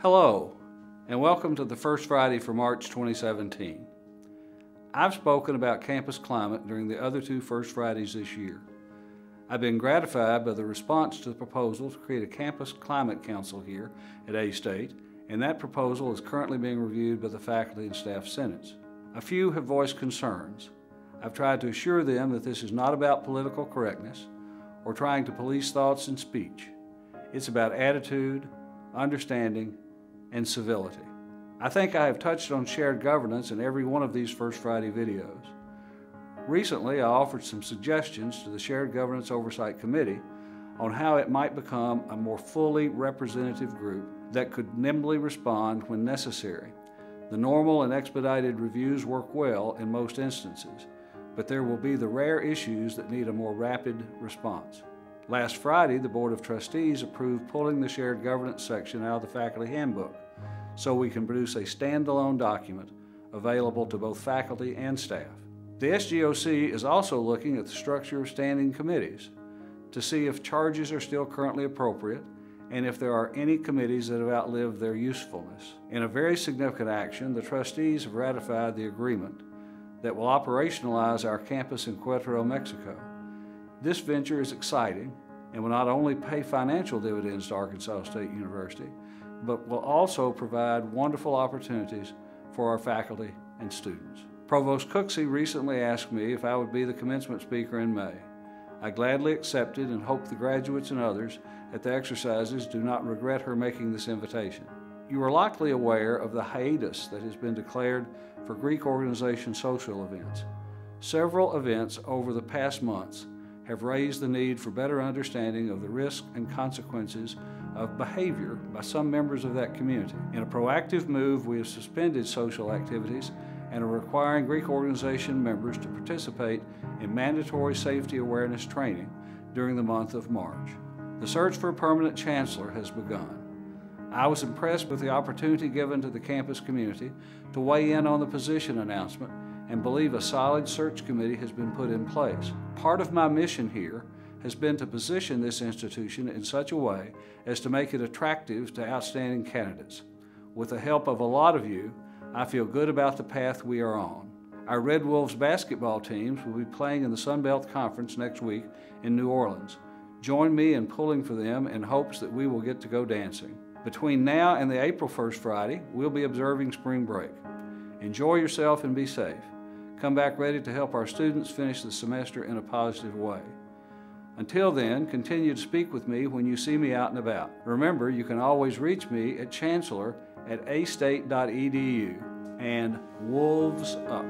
Hello, and welcome to the first Friday for March 2017. I've spoken about campus climate during the other two First Fridays this year. I've been gratified by the response to the proposal to create a campus climate council here at A-State, and that proposal is currently being reviewed by the faculty and staff senates. A few have voiced concerns. I've tried to assure them that this is not about political correctness or trying to police thoughts and speech. It's about attitude, understanding, and civility. I think I have touched on shared governance in every one of these First Friday videos. Recently, I offered some suggestions to the Shared Governance Oversight Committee on how it might become a more fully representative group that could nimbly respond when necessary. The normal and expedited reviews work well in most instances, but there will be the rare issues that need a more rapid response. Last Friday, the Board of Trustees approved pulling the shared governance section out of the faculty handbook so we can produce a standalone document available to both faculty and staff. The SGOC is also looking at the structure of standing committees to see if charges are still currently appropriate and if there are any committees that have outlived their usefulness. In a very significant action, the trustees have ratified the agreement that will operationalize our campus in Querétaro, Mexico. This venture is exciting and will not only pay financial dividends to Arkansas State University, but will also provide wonderful opportunities for our faculty and students. Provost Cooksey recently asked me if I would be the commencement speaker in May. I gladly accepted and hope the graduates and others at the exercises do not regret her making this invitation. You are likely aware of the hiatus that has been declared for Greek organization social events. Several events over the past months have raised the need for better understanding of the risks and consequences of behavior by some members of that community. In a proactive move, we have suspended social activities and are requiring Greek organization members to participate in mandatory safety awareness training during the month of March. The search for a permanent chancellor has begun. I was impressed with the opportunity given to the campus community to weigh in on the position announcement and believe a solid search committee has been put in place. Part of my mission here has been to position this institution in such a way as to make it attractive to outstanding candidates. With the help of a lot of you, I feel good about the path we are on. Our Red Wolves basketball teams will be playing in the Sun Belt Conference next week in New Orleans. Join me in pulling for them in hopes that we will get to go dancing. Between now and the April 1st Friday, we'll be observing spring break. Enjoy yourself and be safe. Come back ready to help our students finish the semester in a positive way. Until then, continue to speak with me when you see me out and about. Remember, you can always reach me at chancellor at astate.edu and wolves up.